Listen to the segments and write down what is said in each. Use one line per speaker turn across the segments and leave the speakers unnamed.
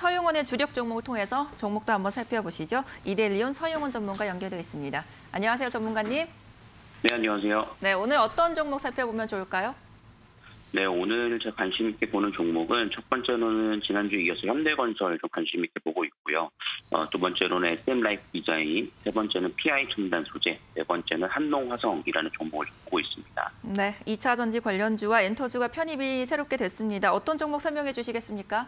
서용원의 주력 종목을 통해서 종목도 한번 살펴보시죠. 이데일리온 서용원 전문가 연결되어 있습니다. 안녕하세요, 전문가님.
네, 안녕하세요.
네, 오늘 어떤 종목 살펴보면 좋을까요?
네, 오늘 제가 관심 있게 보는 종목은 첫 번째로는 지난주에 이어서 현대건설 좀 관심 있게 보고 있고요. 어, 두 번째로는 SM라이프 디자인, 세 번째는 PI 첨단 소재, 네 번째는 한농화성이라는 종목을 보고 있습니다.
네, 2차 전지 관련주와 엔터주가 편입이 새롭게 됐습니다. 어떤 종목 설명해 주시겠습니까?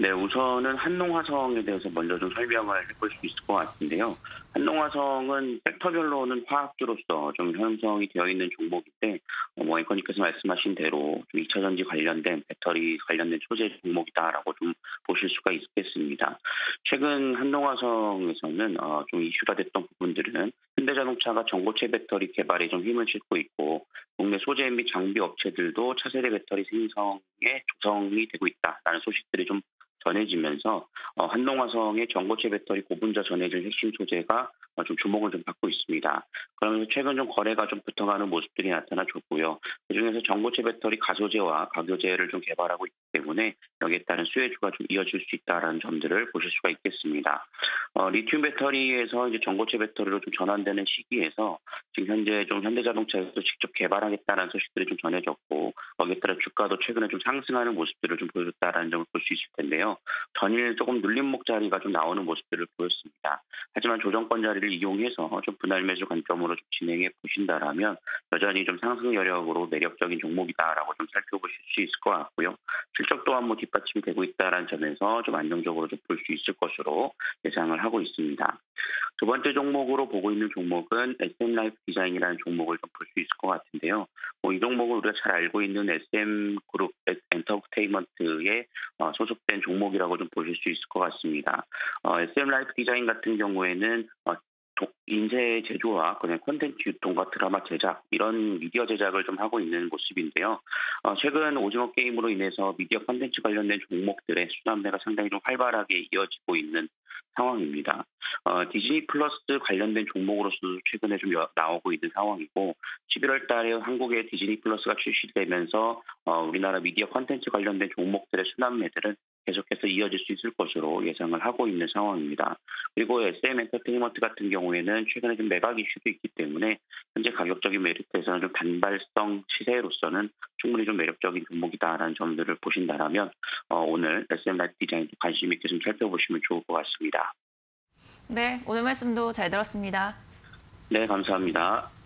네, 우선은 한농화성에 대해서 먼저 좀 설명을 해볼 수 있을 것 같은데요. 한농화성은 섹터별로는 화학주로서 좀 형성이 되어 있는 종목인데, 어, 뭐 앵커님께서 말씀하신 대로 좀 2차 전지 관련된 배터리 관련된 소재 종목이다라고 좀 보실 수가 있겠습니다. 최근 한농화성에서는 어, 좀 이슈가 됐던 부분들은 현대자동차가 전고체 배터리 개발에 좀 힘을 싣고 있고 국내 소재 및 장비 업체들도 차세대 배터리 생성에 조성이 되고 있다라는 소식들이 좀 전해지면서 어, 한농화성의 전고체 배터리 고분자 전해질 핵심 소재가 어, 좀 주목을 좀 받고 있습니다. 그러면서 최근 좀 거래가 좀 붙어가는 모습들이 나타나줬고요. 그중에서 전고체 배터리 가소제와 가교제를 좀 개발하고 있기 때문에 여기에 따른 수혜주가 좀 이어질 수 있다는 점들을 보실 수가 있겠습니다. 어, 리튬 배터리에서 이제 전고체 배터리로 좀 전환되는 시기에서 지금 현재 좀 현대자동차에서 직접 개발하겠다는 소식들이 좀 전해졌고 거기에 따라 주가도 최근에 좀 상승하는 모습들을 좀 보여줬다라는 점을 볼 수 있을 텐데요. 전일 조금 눌림목 자리가 좀 나오는 모습들을 보였습니다. 하지만 조정권 자리를 이용해서 좀 분할 매수 관점으로 좀 진행해 보신다라면 여전히 좀 상승 여력으로 매력적인 종목이다라고 좀 살펴보실 수 있을 것 같고요. 실적 또한 뭐 뒷받침이 되고 있다는 점에서 좀 안정적으로 좀 볼 수 있을 것으로 예상을 하고 있습니다. 두 번째 종목으로 보고 있는 종목은 SM라이프 디자인이라는 종목을 좀 볼 수 있을 것 같은데요. 뭐 이 종목은 우리가 잘 알고 있는 SM그룹 엔터테인먼트에 어, 소속된 종목이라고 좀 보실 수 있을 것 같습니다. 어, SM라이프 디자인 같은 경우에는 어, 인쇄 제조와 그냥 콘텐츠 유통과 드라마 제작 이런 미디어 제작을 좀 하고 있는 모습인데요. 어, 최근 오징어 게임으로 인해서 미디어 콘텐츠 관련된 종목들의 수남매가 상당히 좀 활발하게 이어지고 있는 상황입니다. 어, 디즈니 플러스 관련된 종목으로서도 최근에 좀 나오고 있는 상황이고 11월 달에 한국에 디즈니 플러스가 출시되면서 어, 우리나라 미디어 콘텐츠 관련된 종목들의 순환매들은 계속해서 이어질 수 있을 것으로 예상을 하고 있는 상황입니다. 그리고 SM 엔터테인먼트 같은 경우에는 최근에 좀 매각 이슈도 있기 때문에 현재 가격적인 메리트에서는 좀 단발성 시세로서는 충분히 좀 매력적인 종목이다라는 점들을 보신다라면 어, 오늘 SM 라이프 디자인 관심 있게 좀 살펴보시면 좋을 것 같습니다.
네, 오늘 말씀도 잘 들었습니다.
네, 감사합니다.